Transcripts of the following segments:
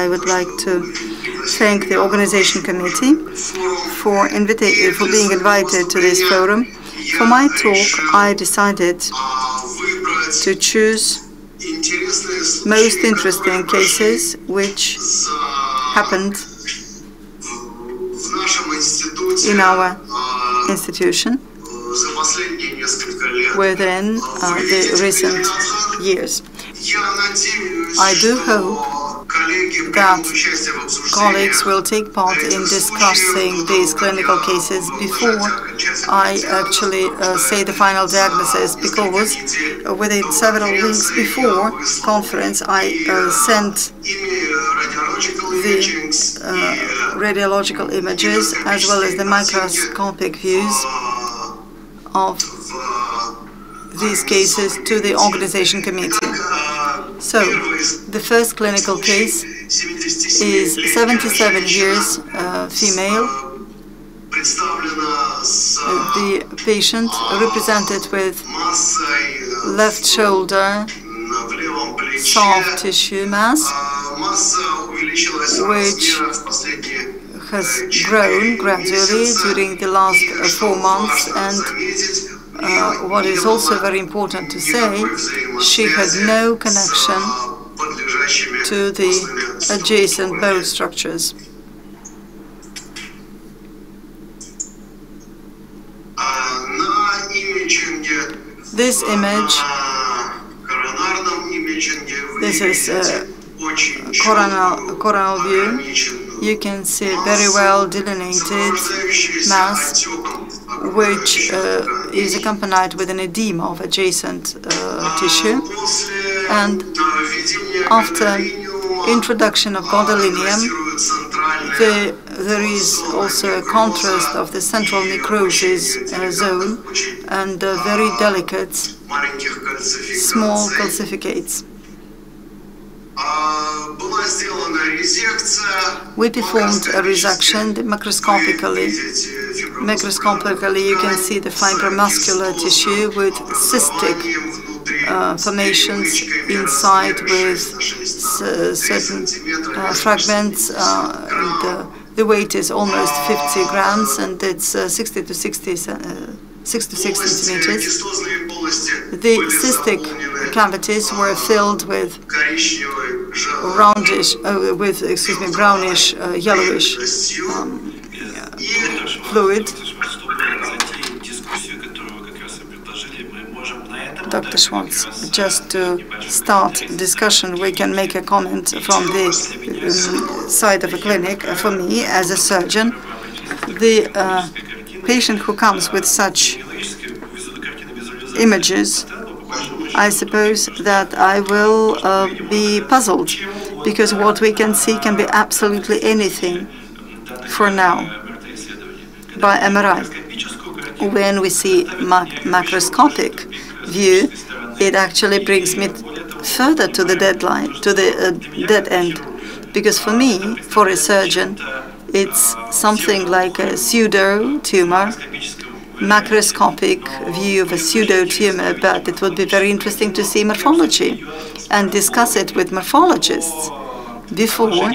I would like to thank the organization committee for, for being invited to this forum. For my talk, I decided to choose most interesting cases which happened in our institution within uh, the recent years. I do hope that colleagues will take part in discussing these clinical cases before I actually uh, say the final diagnosis because within several weeks before conference I uh, sent the uh, radiological images as well as the microscopic views of these cases to the organization committee. So, the first clinical case is 77 years uh, female. The patient represented with left shoulder soft tissue mass, which has grown gradually during the last four months and uh, what is also very important to say, she had no connection to the adjacent bone structures. This image, this is a coronal, coronal view. You can see very well delineated mass which uh, is accompanied with an edema of adjacent uh, tissue. And after introduction of gadolinium, the, there is also a contrast of the central necrosis uh, zone and very delicate small calcificates. We performed a resection macroscopically. Macroscopically, you can see the fibromuscular tissue with cystic uh, formations inside with certain uh, fragments. Uh, and, the weight is almost 50 grams, and it's uh, 60 to 60, uh, 6 to 6 centimeters. The cystic cavities were filled with roundish, uh, with excuse me, brownish, yellowish um, fluid. Dr. Schwartz, just to start discussion, we can make a comment from the um, side of a clinic. For me, as a surgeon, the uh, patient who comes with such images, I suppose that I will uh, be puzzled because what we can see can be absolutely anything for now by MRI. When we see mac macroscopic view, it actually brings me further to the deadline, to the uh, dead end. Because for me, for a surgeon, it's something like a pseudo tumor, macroscopic view of a pseudo tumor, but it would be very interesting to see morphology and discuss it with morphologists before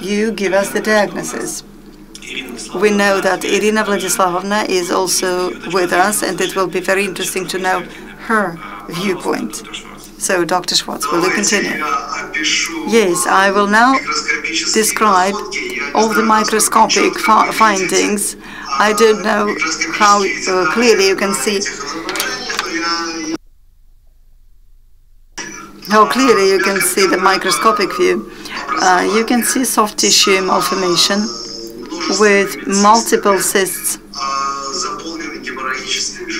you give us the diagnosis. We know that Irina Vladislavovna is also with us, and it will be very interesting to know her viewpoint. So, Dr. Schwartz, will you continue? Yes, I will now describe all the microscopic findings. I don't know how uh, clearly you can see how clearly you can see the microscopic view. Uh, you can see soft tissue malformation with multiple cysts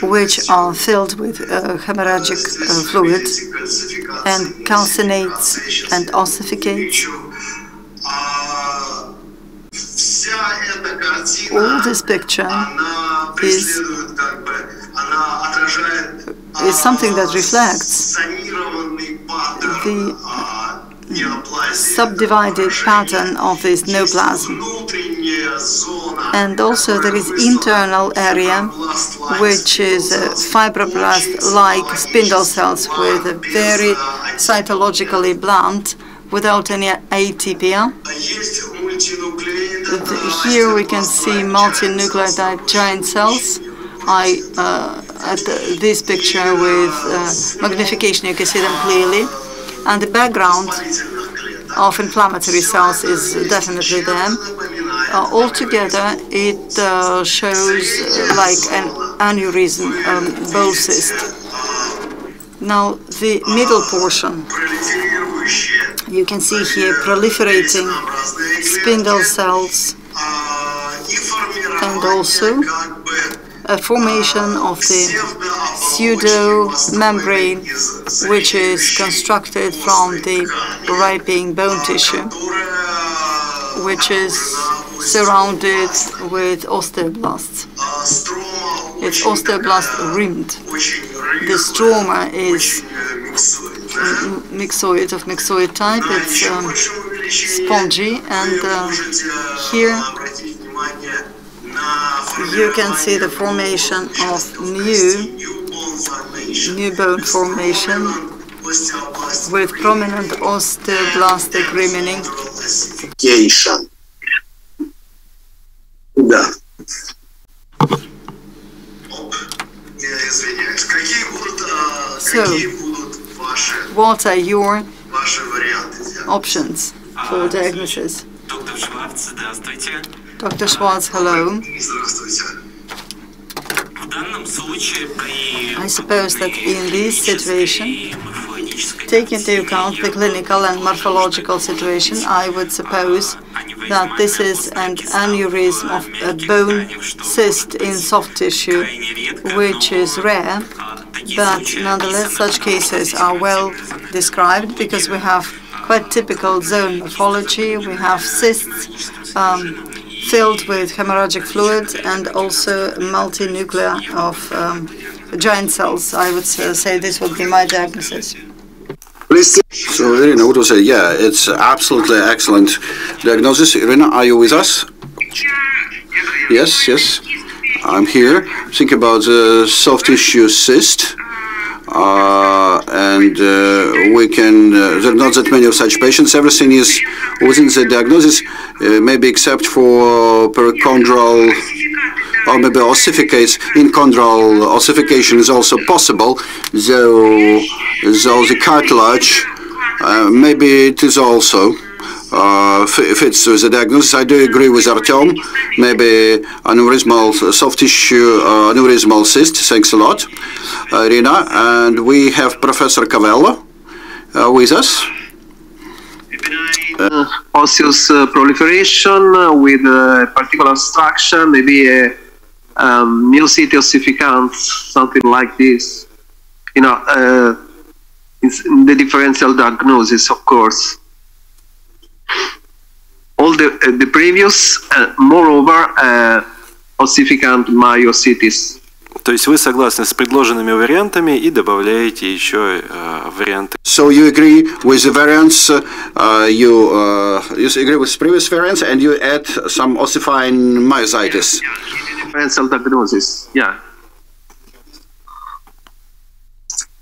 which are filled with uh, hemorrhagic uh, fluid and calcinates and ossificates. All this picture is, is something that reflects the subdivided pattern of this neoplasm. And also there is internal area which is fibroblast-like spindle cells with a very cytologically blunt without any atypia. Here we can see multinucleated giant cells. I uh, at this picture with uh, magnification you can see them clearly, and the background of inflammatory cells is definitely there. Uh, altogether, it uh, shows uh, like an aneurysm, um, bone cyst. Now, the middle portion, you can see here proliferating spindle cells and also a formation of the pseudo membrane which is constructed from the riping bone tissue which is surrounded with osteoblasts. It's osteoblast rimmed. The stroma is myxoid of myxoid type. It's um, spongy and uh, here you can see the formation of new new bone formation with prominent osteoblastic remaining. Да. So, what are your options for diagnosis? Доктор Шварц, здравствуйте. Dr. Schwartz, hello. I suppose that in this situation, taking into account the clinical and morphological situation, I would suppose that this is an aneurysm of a bone cyst in soft tissue, which is rare, but nonetheless such cases are well described because we have quite typical zone morphology. We have cysts, um, filled with hemorrhagic fluid and also multinuclear of um, giant cells. I would uh, say this would be my diagnosis. So, Irina, what was it? Yeah, it's absolutely excellent diagnosis. Irina, are you with us? Yes, yes. I'm here. Think about the soft tissue cyst. Uh, and uh, we can, uh, there are not that many of such patients. Everything is within the diagnosis, maybe except for perichondral or maybe ossificates. In Inchondral ossification is also possible, though, though the cartilage, maybe it is also uh, fi- fits with the diagnosis. I do agree with Artyom. Maybe aneurysmal soft tissue, uh, aneurysmal cyst. Thanks a lot, Irina. And we have Professor Cavello uh, with us. uh, osseous uh, proliferation uh, with a particular structure, maybe a um, ossificans, something like this. You know, uh, it's in the differential diagnosis, of course. All the uh, the previous, uh, moreover, uh, ossificant myositis. То есть вы согласны с предложенными вариантами и добавляете еще э, варианты. So you agree with the variants, uh, you, uh, you agree with previous variants, and you add some ossifying myositis. Differential diagnosis, yeah.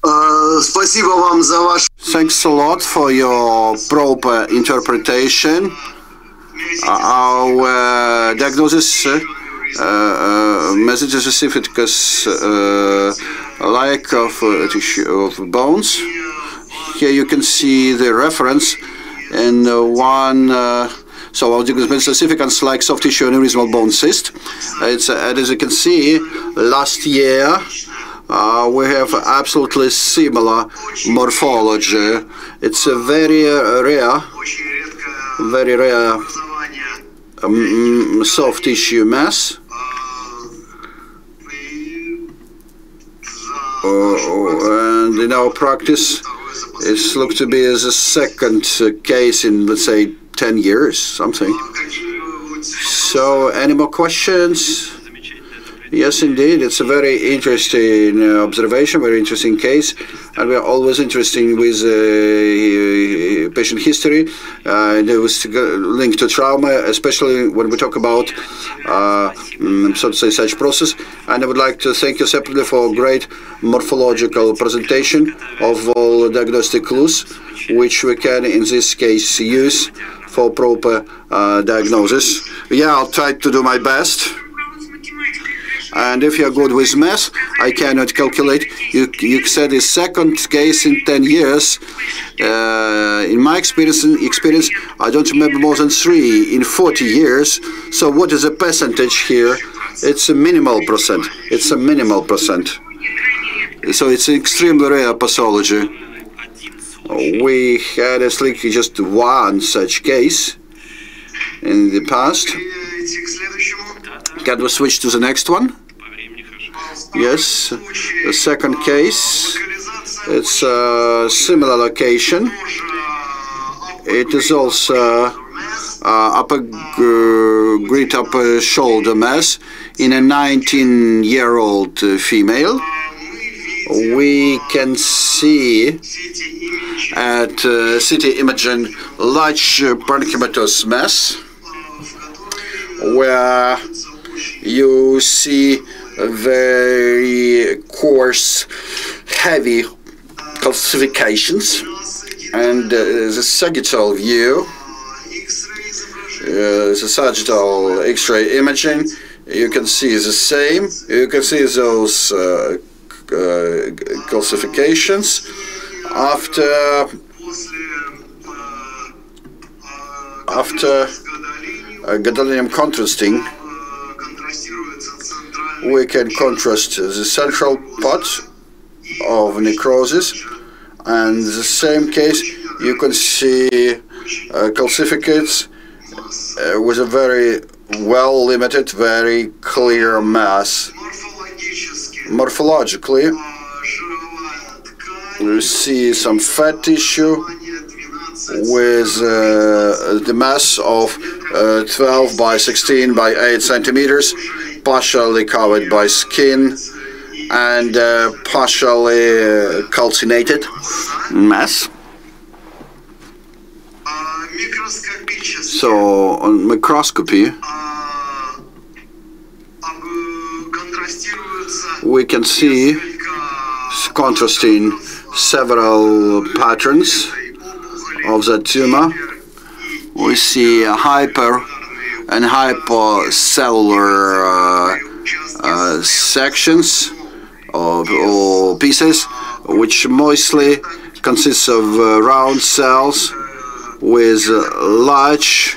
Э, Спасибо вам за ваш Thanks a lot for your proper interpretation. Uh, our uh, diagnosis uh, uh, messages specificus uh, lack of uh, tissue of bones. Here you can see the reference in uh, one. Uh, so our diagnosis specificans like soft tissue aneurysmal bone cyst. It's uh, and as you can see, last year. Uh, we have absolutely similar morphology. It's a very uh, rare, very rare um, soft tissue mass. Uh, and in our practice, it's looked to be as a second case in, let's say, 10 years, something. So, any more questions? Yes, indeed. It's a very interesting uh, observation, very interesting case, and we are always interested with uh, patient history, uh, and it was linked to trauma, especially when we talk about, uh, mm, so to say, such process. And I would like to thank you separately for a great morphological presentation of all diagnostic clues, which we can, in this case, use for proper uh, diagnosis. Yeah, I'll try to do my best. And if you're good with math, I cannot calculate. You, you said the second case in 10 years. Uh, in my experience, experience, I don't remember more than three in 40 years. So what is the percentage here? It's a minimal percent. It's a minimal percent. So it's an extremely rare pathology. We had least just one such case in the past. Can we switch to the next one? Yes, the second case. It's a similar location. It is also uh, upper uh, great upper shoulder mass in a 19-year-old female. We can see at uh, CT imaging large parenchymatous mass where you see very coarse, heavy calcifications. And uh, the sagittal view, uh, the sagittal X-ray imaging, you can see the same. You can see those uh, uh calcifications. After after uh, gadolinium contrasting we can contrast the central part of necrosis and the same case you can see uh, calcificates uh, with a very well limited very clear mass. Morphologically you see some fat tissue with uh, the mass of uh, 12 by 16 by 8 centimeters partially covered by skin and uh, partially uh, calcinated mass. So on microscopy we can see contrasting several patterns of the tumor. We see a hyper and hypocellular uh, uh, sections or, or, pieces, which mostly consists of uh, round cells with large,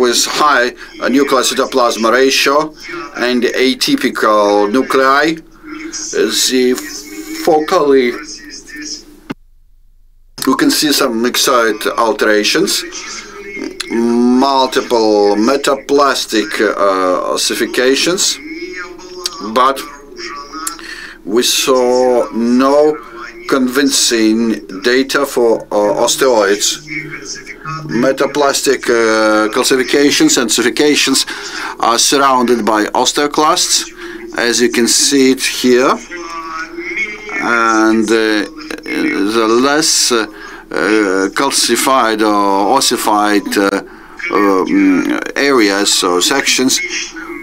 with high nuclear cytoplasma ratio and atypical nuclei. The focally we can see some myxoid alterations multiple metaplastic uh, ossifications, but we saw no convincing data for uh, osteoids. Metaplastic uh, calcifications and ossifications are surrounded by osteoclasts, as you can see it here, and uh, the less uh, calcified or ossified uh, um, areas or sections,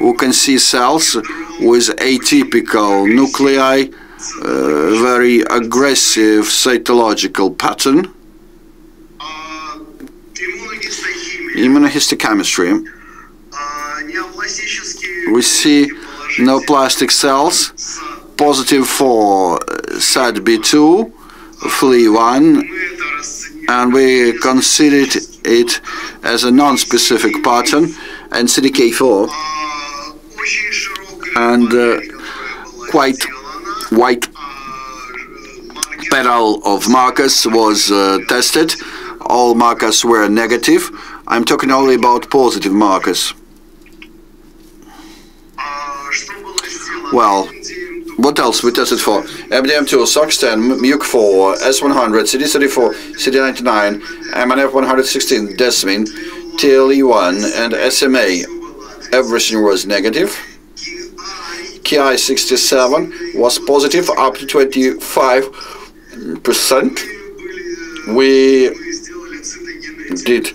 we can see cells with atypical nuclei, uh, very aggressive cytological pattern. Immunohistochemistry. We see neoplastic cells, positive for SATB2, FLE1, and we considered it as a non-specific pattern and CDK4 and uh, quite white panel of markers was uh, tested. All markers were negative. I'm talking only about positive markers. Well, what else we tested for? MDM2, SOX10, MUC4, S100, CD34, CD99, MNF116, Desmin, TLE1, and SMA. Everything was negative. KI67 was positive up to 25%. we did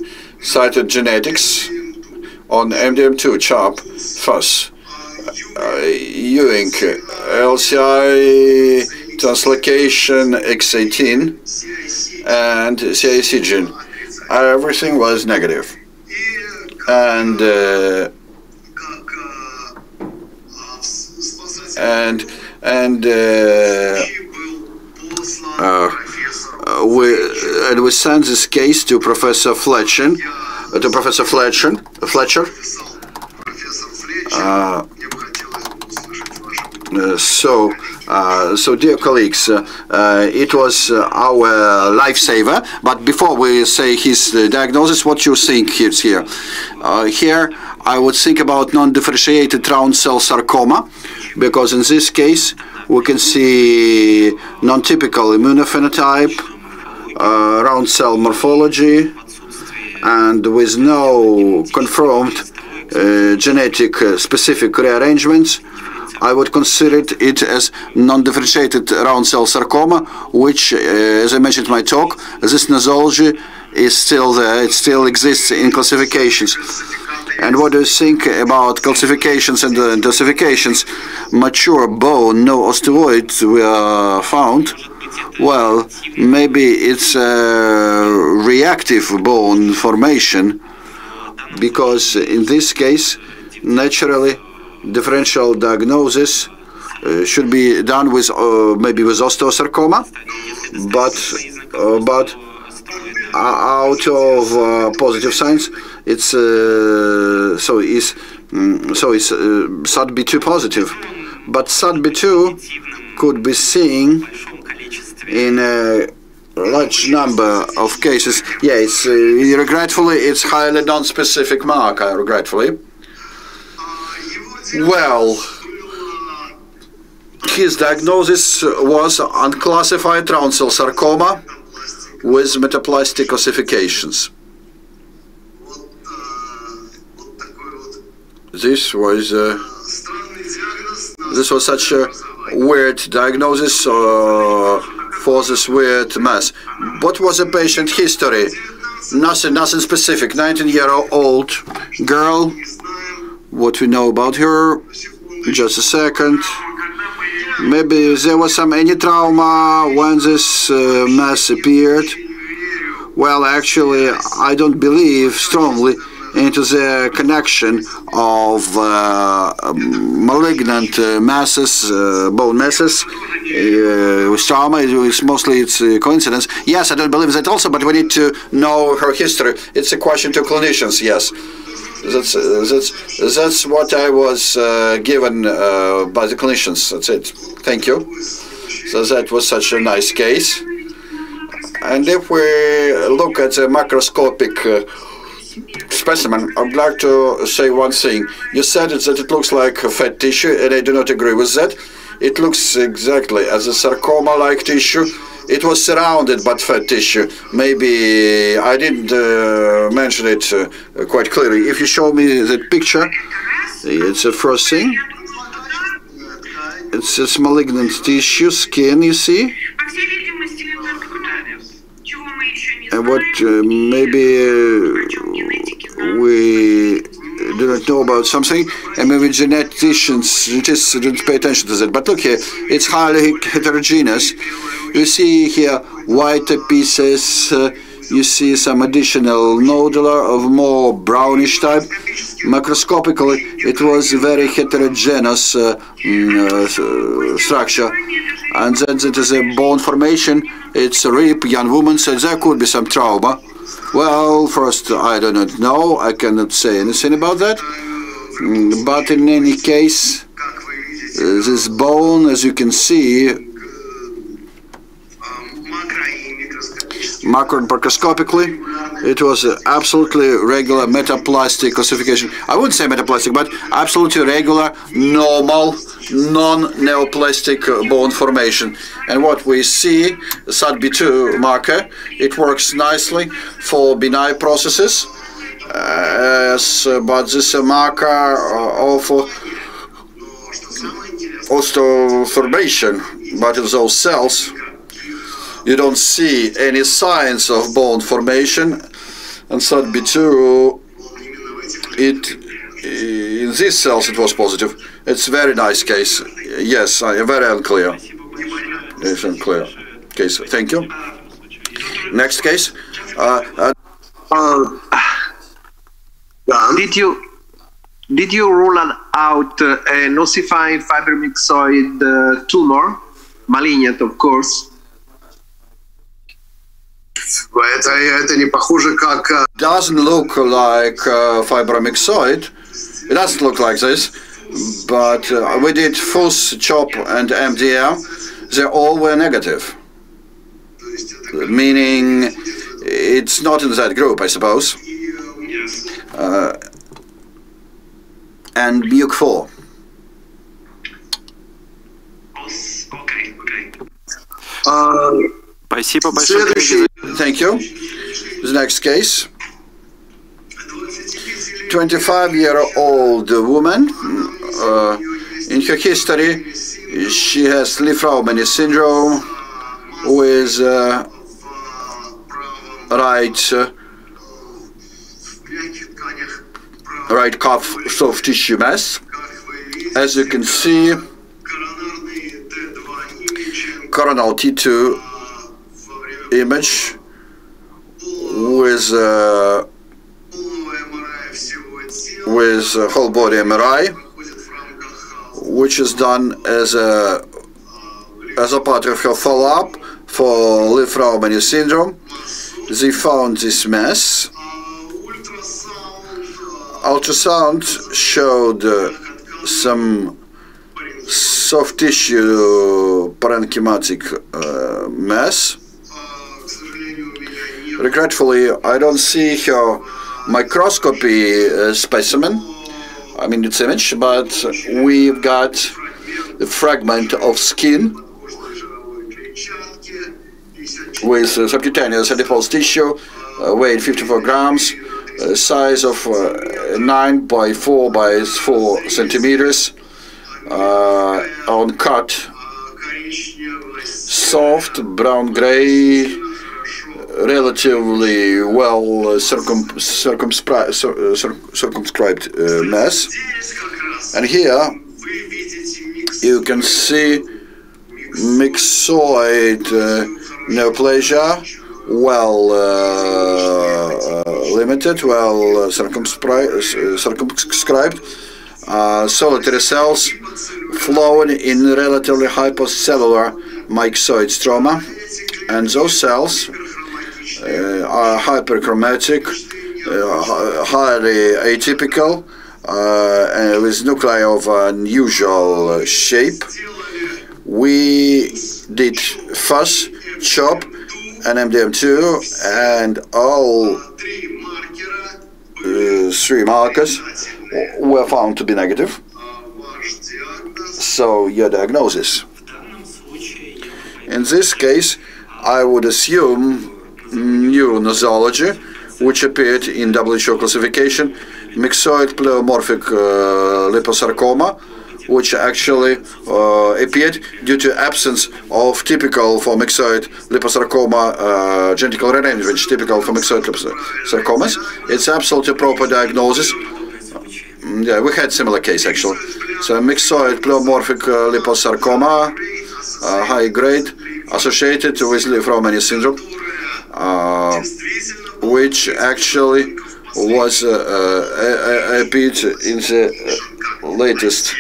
cytogenetics on MDM2 CHOP uh, Ewing LCI translocation X18 and CIC gene. Everything was negative. And uh, and and uh, uh, we and we sent this case to Professor Fletcher, uh, to Professor Fletcher, Fletcher. Uh, so, uh, so dear colleagues, uh, it was our lifesaver. But before we say his diagnosis, what you think is here? Here, I would think about non-differentiated round cell sarcoma, because in this case, we can see non-typical immunophenotype, uh, round cell morphology, and with no confirmed uh, genetic uh, specific rearrangements. I would consider it as non-differentiated round cell sarcoma, which, uh, as I mentioned in my talk, this nosology is still there. It still exists in classifications. And what do you think about calcifications and uh? Mature bone, no osteoids were found. Well, maybe it's a reactive bone formation because in this case, naturally, differential diagnosis uh, should be done with uh, maybe with osteosarcoma, but uh, but out of uh, positive signs, it's uh, so is mm, so it's uh, SATB2 positive, but SATB2 could be seen in a large number of cases. Yeah, it's uh, regretfully it's highly non-specific marker. Regretfully. Well, his diagnosis was unclassified round cell sarcoma with metaplastic ossifications. This was uh, this was such a weird diagnosis uh, for this weird mass. What was the patient history? Nothing, nothing specific. 19-year-old girl. What we know about her? Just a second. Maybe there was some any trauma when this uh, mass appeared. Well, actually, I don't believe strongly into the connection of uh, malignant uh, masses, uh, bone masses, uh, with trauma. It's mostly it's a coincidence. Yes, I don't believe that also, but we need to know her history. It's a question to clinicians. Yes. That's that's that's what I was uh, given uh, by the clinicians. That's it. Thank you. So that was such a nice case. And if we look at the macroscopic uh, specimen, I'd like to say one thing. You said that it looks like fat tissue, and I do not agree with that. It looks exactly as a sarcoma-like tissue. It was surrounded by fat tissue. Maybe I didn't uh, mention it uh, quite clearly. If you show me that picture, it's the first thing. It's this malignant tissue, skin, you see? And what uh, maybe uh, we do not know about something, and maybe geneticians just didn't pay attention to that. But look here, it's highly heterogeneous. You see here white pieces, uh, you see some additional nodular of more brownish type. Macroscopically, it was very heterogeneous uh, mm, uh, structure. And then it is a bone formation, it's a rib, young woman, so there could be some trauma. Well, first, I do not know, I cannot say anything about that. Mm, But in any case, uh, this bone, as you can see, macro and microscopically, it was absolutely regular metaplastic ossification. I wouldn't say metaplastic, but absolutely regular, normal, non-neoplastic uh, bone formation. And what we see, SATB2 marker, it works nicely for benign processes. As, uh, but this uh, marker of osteoformation, but in those cells, you don't see any signs of bone formation. And SATB2, it in these cells it was positive. It's very nice case. Yes, I very unclear. It's unclear case. Thank you. Next case. Uh, uh, А, да. Did you did you rule out uh, an ossifying fibromyxoid uh, tumor, malignant, of course? Это, это не похоже как а, doesn't look like uh, fibromyxoid. It doesn't look like this, but uh, we did FUS, CHOP and MDR, they all were negative. Meaning it's not in that group, I suppose. Uh, and MUC4. Thank you. The next case. 25 year old woman uh, in her history, she has Lee-Fraumeni syndrome with uh, right uh, right cuff soft tissue mass. As you can see, coronal T2 image with uh, with uh, whole body MRI, which is done as a as a part of her follow-up for Lee-Fraumeni syndrome. They found this mass. Ultrasound showed uh, some soft tissue parenchymatic uh, mass. Regretfully, I don't see her microscopy uh, specimen, I mean its image, but we've got a fragment of skin with uh, subcutaneous adipose tissue, uh, weight 54 grams, uh, size of uh, 9 by 4 by 4 centimeters, uh, on cut, soft brown gray, relatively well uh, circum, circumscri- cir- uh, cir- circumscribed uh, mass. And here you can see myxoid uh, neoplasia, well uh, limited, well circumscri- circumscribed. Solitary cells flowing in relatively hypocellular myxoid stroma, and those cells are hyperchromatic, uh, highly atypical, with nuclei of unusual shape. We did FUS, CHOP, and MDM2, and all three markers were found to be negative. So your diagnosis. In this case, I would assume neuronosology, which appeared in WHO classification, myxoid pleomorphic uh, liposarcoma, which actually uh, appeared due to absence of typical for myxoid liposarcoma uh, genital rearrangement, typical for myxoid liposarcomas. It's absolutely proper diagnosis. Mm, Yeah, we had similar case actually. So myxoid pleomorphic uh, liposarcoma, uh, high grade, associated with Lee-Fraumeni syndrome, uh, which actually was uh, uh, appeared in the uh, latest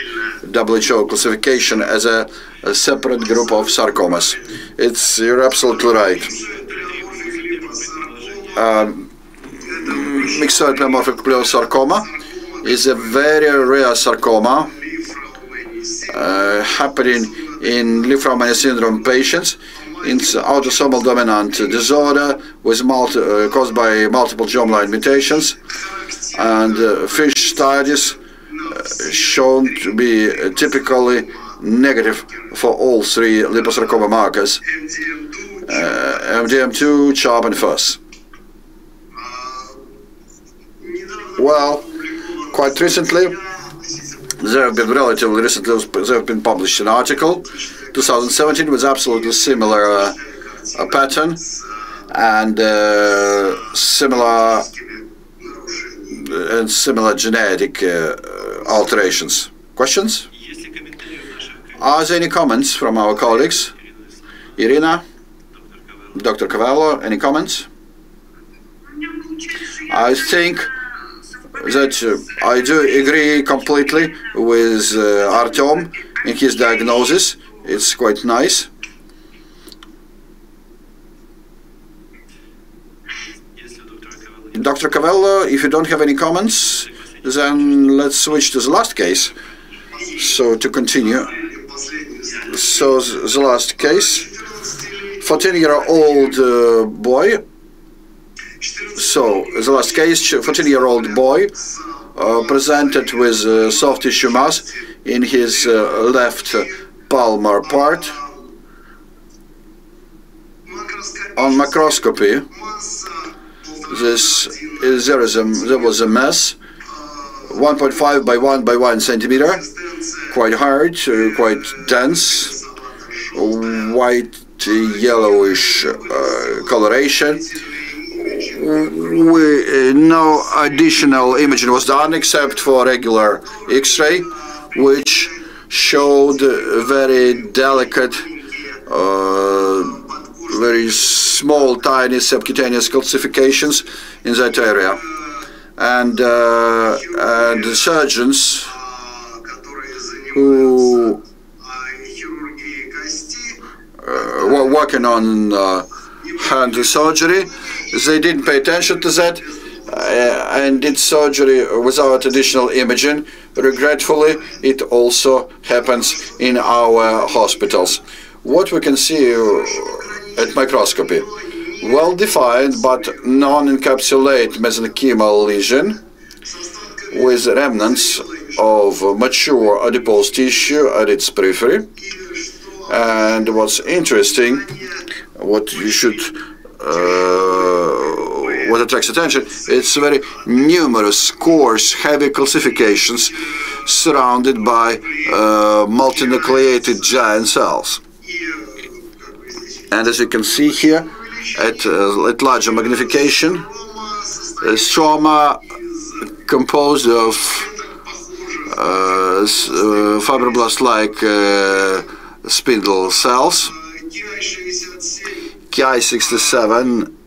WHO classification as a, a separate group of sarcomas. It's you're absolutely right. Um, myxoid pleomorphic liposarcoma is a very rare sarcoma uh, happening in Lee-Fraumeni syndrome patients. It's autosomal dominant disorder with multi, uh, caused by multiple germline mutations, and uh, fish studies uh, shown to be uh, typically negative for all three liposarcoma markers: uh, MDM2, CHOP, and FUS. Well, quite recently, there have been relatively recently there have been published an article 2017 was absolutely similar uh, a pattern and uh, similar uh, and similar genetic uh, uh, alterations. Questions? Are there any comments from our colleagues? Irina, Dr. Cavallo, any comments? I think that uh, I do agree completely with uh, Artem in his diagnosis it's quite nice. Dr. Cavello, if you don't have any comments, then let's switch to the last case. So to continue. So the last case, 14-year-old uh, boy. So the last case, 14-year-old boy uh, presented with uh, soft tissue mass in his uh, left palmar part. On microscopy, this is, there is a, there was a mass, 1.5 by 1 by 1 centimeter, quite hard, uh, quite dense, white yellowish uh, coloration. We, uh, no additional imaging was done except for regular X-ray, which showed very delicate, uh, very small, tiny subcutaneous calcifications in that area. And, uh, and the surgeons who uh, were working on uh, hand surgery, they didn't pay attention to that uh, and did surgery without additional imaging. Regretfully, it also happens in our hospitals. What we can see uh, at microscopy, well-defined but non-encapsulate mesenchymal lesion with remnants of mature adipose tissue at its periphery. And what's interesting, what you should, uh, what attracts attention, it's very numerous, coarse, heavy calcifications surrounded by uh, multinucleated giant cells. And as you can see here, at, uh, at larger magnification, a stroma composed of uh, uh, fibroblast-like uh, spindle cells. Ki67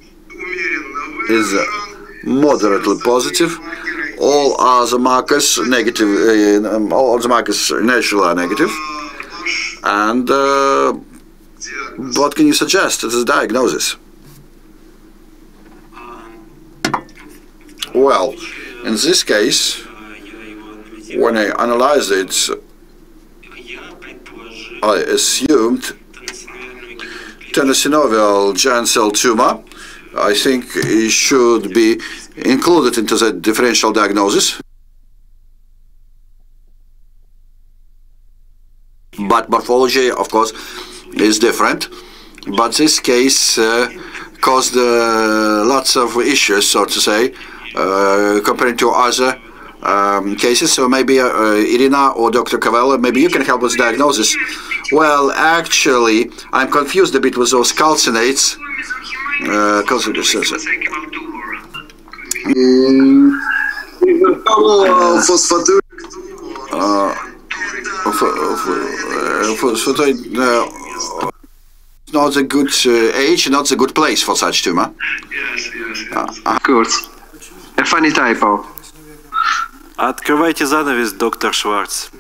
is moderately positive. All other markers negative. Uh, um, all other markers naturally are negative. And uh, what can you suggest as a diagnosis? Well, in this case, when I analyzed it, I assumed tenosynovial giant cell tumor I think it should be included into the differential diagnosis. But morphology, of course, is different. But this case uh, caused uh, lots of issues, so to say, uh, comparing to other um, cases. So maybe uh, uh, Irina or Dr. Cavella, maybe you can help with diagnosis. Well, actually, I'm confused a bit with those calcinates Uh, calcinates. Фосфатур for, for, uh, for, for the, uh, not a good uh, age, not a good place for such tumor. Of course. A funny typo. Открывайте занавес, доктор Шварц.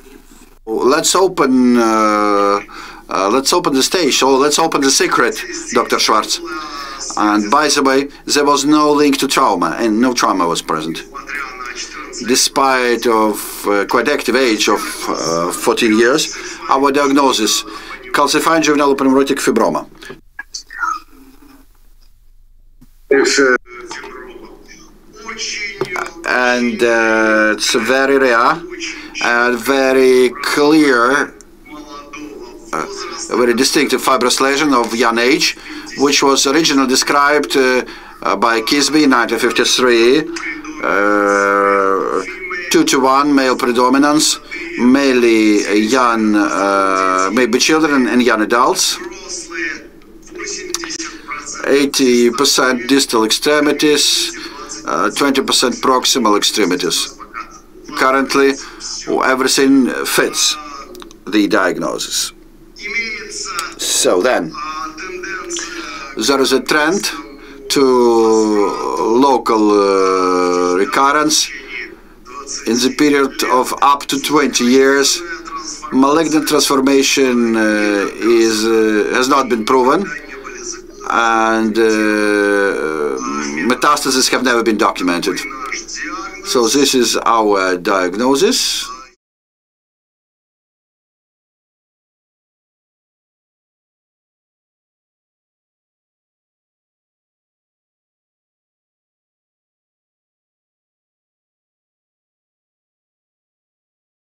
Let's open, uh, uh, let's open the stage, or let's open the secret, Dr. Schwartz. And by the way, there was no link to trauma, and no trauma was present. Despite of uh, quite active age of uh, 14 years, our diagnosis, calcifying juvenile aponeurotic fibroma. and uh, it's very rare and very clear, uh, a very distinctive fibrous lesion of young age, which was originally described uh, uh, by Keasbey in 1953. Uh, two to one male predominance, mainly young, uh, maybe children and young adults. 80% distal extremities, uh, 20% proximal extremities. Currently, everything fits the diagnosis. So then, there is a trend to local uh, recurrence in the period of up to 20 years. Malignant transformation uh, is uh, has not been proven, and uh, metastases have never been documented. So this is our diagnosis.